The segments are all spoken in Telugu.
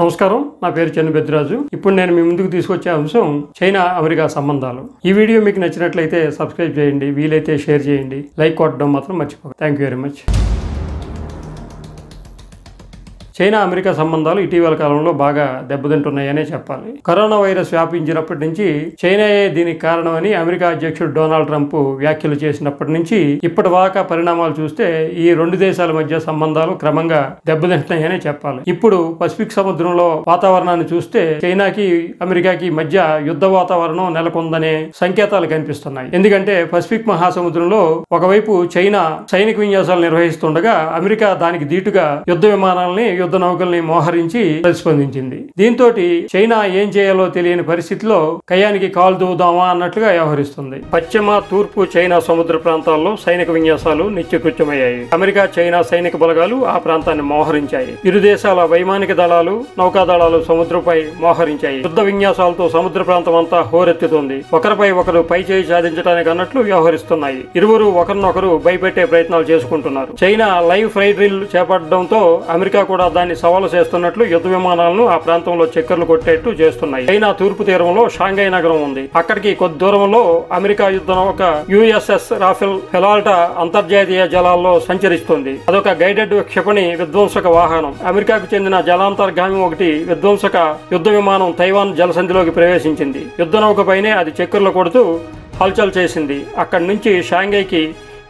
నమస్కారం నా పేరు చెన్ను బెద్రాజు ఇప్పుడు నేను మీ ముందుకు తీసుకొచ్చే అంశం చైనా అమెరికా సంబంధాలు. ఈ వీడియో మీకు నచ్చినట్లయితే సబ్స్క్రైబ్ చేయండి వీలైతే షేర్ చేయండి లైక్ కొట్టడం మాత్రం మర్చిపోకండి. Thank you very much. China America సంబంధాలు ఇటీవల కాలంలో బాగా దెబ్బతింటున్నాయనే చెప్పాలి. కరోనా వైరస్ వ్యాపించినప్పటి నుంచి చైనాయే దీనికి కారణమని అమెరికా అధ్యక్షుడు డొనాల్డ్ ట్రంప్ వ్యాఖ్యలు చేసినప్పటి నుంచి ఇప్పటిదాకా పరిణామాలు చూస్తే ఈ రెండు దేశాల మధ్య సంబంధాలు క్రమంగా దెబ్బతింటున్నాయనే చెప్పాలి. ఇప్పుడు పసిఫిక్ సముద్రంలో వాతావరణాన్ని చూస్తే చైనాకి అమెరికాకి మధ్య యుద్ధ వాతావరణం నెలకొందనే సంకేతాలు కనిపిస్తున్నాయి. ఎందుకంటే పసిఫిక్ మహాసముద్రంలో ఒకవైపు చైనా సైనిక విన్యాసాలు నిర్వహిస్తుండగా అమెరికా దానికి దీటుగా యుద్ధ విమానాలని యుద్ధ నౌకల్ని మోహరించి ప్రతిస్పందించింది. దీంతో చైనా ఏం చేయాలో తెలియని పరిస్థితిలో కయానికి కాలు దూదామా అన్నట్లుగా వ్యవహరిస్తుంది. పశ్చిమ తూర్పు చైనా సముద్ర ప్రాంతాల్లో సైనిక విన్యాసాలు నిత్యకృత్యమయ్యాయి. అమెరికా చైనా సైనిక బలగాలు ఆ ప్రాంతాన్ని మోహరించాయి. ఇరు దేశాల వైమానిక దళాలు నౌకా దళాలు సముద్రంపై మోహరించాయి. యుద్ధ విన్యాసాలతో సముద్ర ప్రాంతం అంతా హోరెత్తుతుంది. ఒకరిపై ఒకరు పై చేయి సాధించడానికి అన్నట్లు వ్యవహరిస్తున్నాయి. ఇరువురు ఒకరినొకరు భయపెట్టే ప్రయత్నాలు చేసుకుంటున్నారు. చైనా లైవ్ ఫ్రైడ్రిల్ చేపట్టడంతో అమెరికా కూడా దాన్ని సవాలు చేస్తున్నట్లు యుద్ధ విమానాలను ఆ ప్రాంతంలో చక్కర్లు కొట్టేట్టు చేస్తున్నాయి. చైనా తూర్పు తీరంలో షాంఘై నగరం ఉంది. అక్కడికి కొద్ది దూరంలో అమెరికా యుద్ధ నౌక యుఎస్ఎస్ రాఫెల్ ఫెలాల్టా అంతర్జాతీయ జలాల్లో సంచరిస్తుంది. అదొక గైడెడ్ క్షిపణి విధ్వంసక వాహనం. అమెరికాకు చెందిన జలాంతర్గామి ఒకటి విధ్వంసక యుద్ధ విమానం తైవాన్ జలసంధిలోకి ప్రవేశించింది. యుద్ధ నౌకపైనే అది చక్కర్లు కొడుతూ హల్చల్ చేసింది. అక్కడి నుంచి షాంఘైకి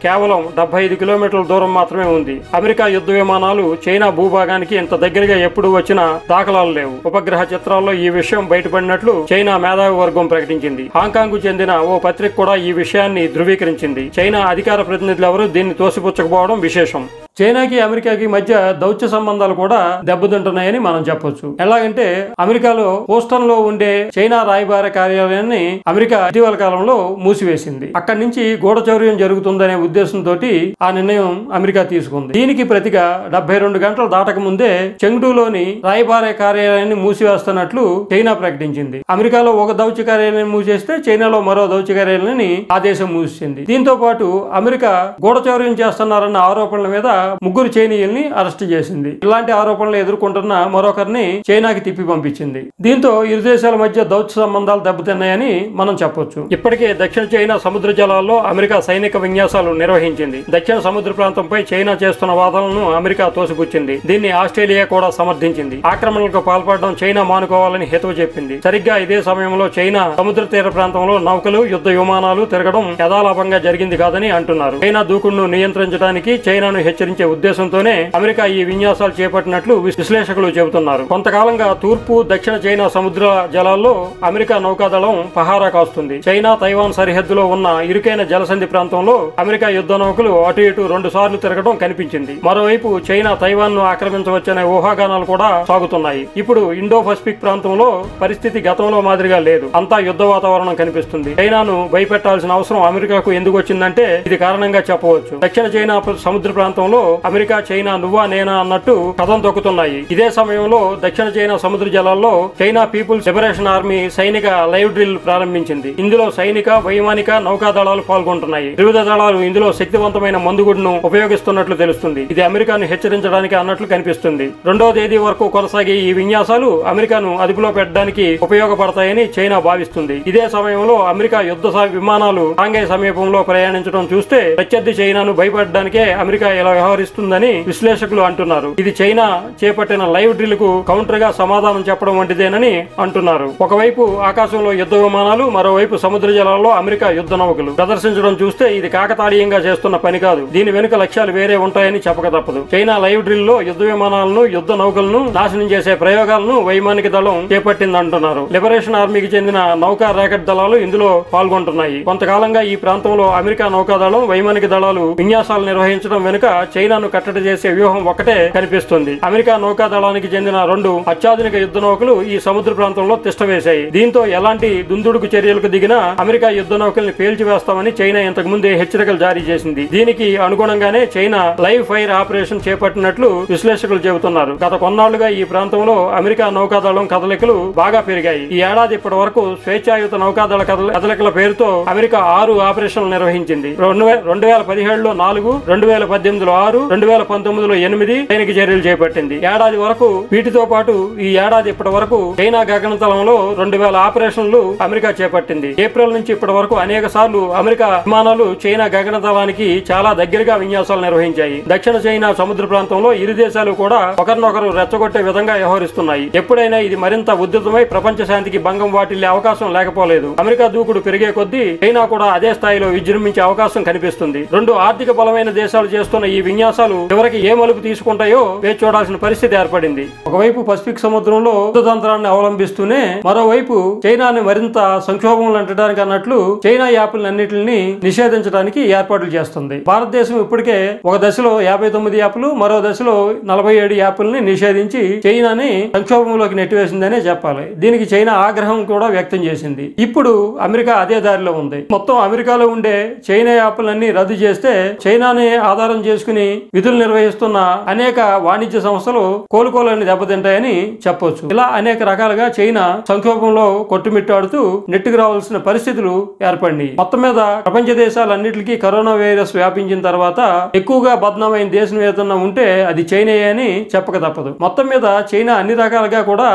కేవలం డెబ్బై ఐదు కిలోమీటర్ల దూరం మాత్రమే ఉంది. అమెరికా యుద్ధ విమానాలు చైనా భూభాగానికి ఇంత దగ్గరగా ఎప్పుడు వచ్చిన దాఖలాలు లేవు. ఉపగ్రహ చిత్రాల్లో ఈ విషయం బయటపడినట్లు చైనా మేధావి వర్గం ప్రకటించింది. హాంకాంగ్కు చెందిన ఓ పత్రిక కూడా ఈ విషయాన్ని ధృవీకరించింది. చైనా అధికార ప్రతినిధులు ఎవరూ? దీన్ని తోసిపుచ్చకపోవడం విశేషం. చైనాకి అమెరికాకి మధ్య దౌత్య సంబంధాలు కూడా దెబ్బతింటున్నాయని మనం చెప్పొచ్చు. ఎలాగంటే అమెరికాలో హోస్టన్లో ఉండే చైనా రాయబార కార్యాలయాన్ని అమెరికా ఇటీవల కాలంలో మూసివేసింది. అక్కడి నుంచి గూఢచౌర్యం జరుగుతుందనే ఉద్దేశంతో ఆ నిర్ణయం అమెరికా తీసుకుంది. దీనికి ప్రతిగా డెబ్బై రెండు గంటలు దాటక ముందే చెంగ్టూలోని రాయబార కార్యాలయాన్ని మూసివేస్తున్నట్లు చైనా ప్రకటించింది. అమెరికాలో ఒక దౌత్య కార్యాలయాన్ని మూసేస్తే చైనాలో మరో దౌత్య కార్యాలయాన్ని ఆ దేశం మూసింది. దీంతో పాటు అమెరికా గూఢచౌర్యం చేస్తున్నారన్న ఆరోపణల మీద ముగ్గురు చైనీయుల్ని అరెస్ట్ చేసింది. ఇలాంటి ఆరోపణలు ఎదుర్కొంటున్న మరొకరిని చైనాకి తిప్పి పంపించింది. దీంతో ఇరు దేశాల మధ్య దౌత్య సంబంధాలు దెబ్బతిన్నాయని మనం చెప్పొచ్చు. ఇప్పటికే దక్షిణ చైనా సముద్ర జలాల్లో అమెరికా సైనిక విన్యాసాలు నిర్వహించింది. దక్షిణ సముద్ర ప్రాంతంపై చైనా చేస్తున్న వాదనలను అమెరికా తోసిపుచ్చింది. దీన్ని ఆస్ట్రేలియా కూడా సమర్థించింది. ఆక్రమణలకు పాల్పడడం చైనా మానుకోవాలని హేతువు చెప్పింది. సరిగ్గా ఇదే సమయంలో చైనా సముద్ర తీర ప్రాంతంలో నౌకలు యుద్ధ విమానాలు తిరగడం యథాలాభంగా జరిగింది కాదని అంటున్నారు. చైనా దూకుడును నియంత్రించడానికి చైనాను హెచ్చరించి ఉద్దేశంతోనే అమెరికా ఈ విన్యాసాలు చేపట్టినట్లు విశ్లేషకులు చెబుతున్నారు. కొంతకాలంగా తూర్పు దక్షిణ చైనా సముద్ర జలాల్లో అమెరికా నౌకాదళం పహారా కాస్తుంది. చైనా తైవాన్ సరిహద్దులో ఉన్న ఇరుకైన జలసంధి ప్రాంతంలో అమెరికా యుద్ధ నౌకలు అటు ఇటు రెండు సార్లు తిరగడం కనిపించింది. మరోవైపు చైనా తైవాన్ను ఆక్రమించవచ్చనే ఊహాగానాలు కూడా సాగుతున్నాయి. ఇప్పుడు ఇండో పసిఫిక్ ప్రాంతంలో పరిస్థితి గతంలో మాదిరిగా లేదు. అంతా యుద్ధ వాతావరణం కనిపిస్తుంది. చైనాను భయపెట్టాల్సిన అవసరం అమెరికాకు ఎందుకు వచ్చిందంటే ఇది కారణంగా చెప్పవచ్చు. దక్షిణ చైనా సముద్ర ప్రాంతంలో అమెరికా చైనా నువ్వా నేనా అన్నట్టు కథం తొక్కుతున్నాయి. ఇదే సమయంలో దక్షిణ చైనా సముద్ర జలాల్లో చైనా పీపుల్స్ లిబరేషన్ ఆర్మీ సైనిక లైవ్ డ్రిల్ ప్రారంభించింది. ఇందులో సైనిక వైమానిక నౌకా దళాలు పాల్గొంటున్నాయి. త్రివిధ దళాలు ఇందులో శక్తివంతమైన మందుగుడును ఉపయోగిస్తున్నట్లు తెలుస్తుంది. ఇది అమెరికాను హెచ్చరించడానికి అన్నట్లు కనిపిస్తుంది. రెండో తేదీ వరకు కొనసాగే ఈ విన్యాసాలు అమెరికాను అదుపులో పెట్టడానికి ఉపయోగపడతాయని చైనా భావిస్తుంది. ఇదే సమయంలో అమెరికా యుద్ధ విమానాలు షాంఘై సమీపంలో ప్రయాణించడం చూస్తే ప్రత్యర్థి చైనాను భయపడడానికే అమెరికా ఇలా వ్యవహరిస్తుందని విశ్లేషకులు అంటున్నారు. ఇది చైనా చేపట్టిన లైవ్ డ్రిల్కు కౌంటర్గా సమాధానం చెప్పడం వంటిదేనని అంటున్నారు. ఒకవైపు ఆకాశంలో యుద్ధ విమానాలు మరోవైపు సముద్ర జలాల్లో అమెరికా యుద్ధ నౌకలు. ప్రదర్శించడం చూస్తే ఇది కాకతాళీయంగా చేస్తున్న పని కాదు. దీని వెనుక లక్ష్యాలు వేరే ఉంటాయని చెప్పక తప్పదు. చైనా లైవ్ డ్రిల్లో యుద్ధ విమానాలను యుద్ధ నౌకలను నాశనం చేసే ప్రయోగాలను వైమానిక దళం చేపట్టిందంటున్నారు. లిబరేషన్ ఆర్మీకి చెందిన నౌకా రాకెట్ దళాలు ఇందులో పాల్గొంటున్నాయి. కొంతకాలంగా ఈ ప్రాంతంలో అమెరికా నౌకాదళం వైమానిక దళాలు విన్యాసాలు నిర్వహించడం వెనుక చైనాను కట్టడి చేసే వ్యూహం ఒకటే కనిపిస్తుంది. అమెరికా నౌకాదళానికి చెందిన రెండు అత్యాధునిక యుద్ధ నౌకలు ఈ సముద్ర ప్రాంతంలో తిష్టవేశాయి దీంతో ఎలాంటి దుందుడుకు చర్యలకు దిగినా అమెరికా యుద్ధ నౌకల్ని పేల్చివేస్తామని చైనా ఇంతకు ముందే హెచ్చరికలు జారీ చేసింది. దీనికి అనుగుణంగానే చైనా లైవ్ ఫైర్ ఆపరేషన్ చేపట్టినట్లు విశ్లేషకులు చెబుతున్నారు. గత కొన్నాళ్ళుగా ఈ ప్రాంతంలో అమెరికా నౌకాదళం కదలికలు బాగా పెరిగాయి. ఈ ఏడాది ఇప్పటి వరకు స్వేచ్ఛాయుత నౌకాదళ కదలికల పేరుతో అమెరికా ఆరు ఆపరేషన్లు నిర్వహించింది. రెండు రెండు వేల పదిహేడులో నాలుగు రెండు వేల పద్దెనిమిదిలో ఆరు రెండు వేల పంతొమ్మిదిలో ఎనిమిది సైనిక చర్యలు చేపట్టింది. ఏడాది వరకు వీటితో పాటు ఈ ఏడాది ఇప్పటి వరకు చైనా గగనతలంలో రెండు వేల ఆపరేషన్లు అమెరికా చేపట్టింది. ఏప్రిల్ నుంచి ఇప్పటి వరకు అనేక సార్లు అమెరికా విమానాలు చైనా గగనతలానికి చాలా దగ్గరగా విన్యాసాలు నిర్వహించాయి. దక్షిణ చైనా సముద్ర ప్రాంతంలో ఇరు దేశాలు కూడా ఒకరినొకరు రెచ్చగొట్టే విధంగా వ్యవహరిస్తున్నాయి. ఎప్పుడైనా ఇది మరింత ఉద్ధృతమై ప్రపంచ శాంతికి భంగం వాటిల్లే అవకాశం లేకపోలేదు. అమెరికా దూకుడు పెరిగే కొద్దీ చైనా కూడా అదే స్థాయిలో విజృంభించే అవకాశం కనిపిస్తుంది. రెండు ఆర్థిక బలమైన దేశాలు చేస్తున్న ఈ విన్యాసాలు చివరికి ఏ మలుపు తీసుకుంటాయో వేచి చూడాల్సిన పరిస్థితి ఏర్పడింది. ఒకవైపు పసిఫిక్ సముద్రంలో యుద్ధతంత్రాన్ని అవలంబిస్తూనే మరోవైపు చైనాని మరింత సంక్షోభంలో అంటడానికి అన్నట్లు చైనా యాప్లన్నింటిని నిషేధించడానికి ఏర్పాట్లు చేస్తుంది. భారతదేశం ఇప్పటికే ఒక దశలో యాభై తొమ్మిది యాప్లు మరో దశలో నలభై ఏడు యాప్లని నిషేధించి చైనాని సంక్షోభంలోకి నెట్టివేసిందనే చెప్పాలి. దీనికి చైనా ఆగ్రహం కూడా వ్యక్తం చేసింది. ఇప్పుడు అమెరికా అదే దారిలో ఉంది. మొత్తం అమెరికాలో ఉండే చైనా యాప్లన్నీ రద్దు చేస్తే చైనాని ఆధారం చేసుకుని విధులు నిర్వహిస్తున్న అనేక వాణిజ్య సంస్థలు కోలుకోలేని దెబ్బతింటాయని చెప్పొచ్చు. ఇలా అనేక రకాలుగా చైనా సంక్షోభంలో కొట్టుమిట్టాడుతూ నెట్టుకు రావాల్సిన పరిస్థితులు ఏర్పడినాయి. మొత్తం మీద ప్రపంచ దేశాలన్నింటికీ కరోనా వైరస్ వ్యాపించిన తర్వాత ఎక్కువగా బద్నామైన దేశం ఏదన్నా ఉంటే అది చైనా అని చెప్పక తప్పదు. మొత్తం మీద చైనా అన్ని రకాలుగా కూడా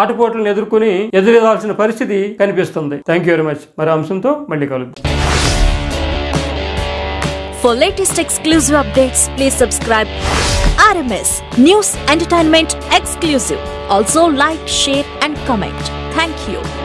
ఆటుపోట్లను ఎదుర్కొని ఎదురెదాల్సిన పరిస్థితి కనిపిస్తుంది. Thank you very much. మరి అంశంతో మళ్ళీ కలుద్దాం. For latest exclusive updates, please subscribe RMS News Entertainment Exclusive. Also like, share and comment. Thank you.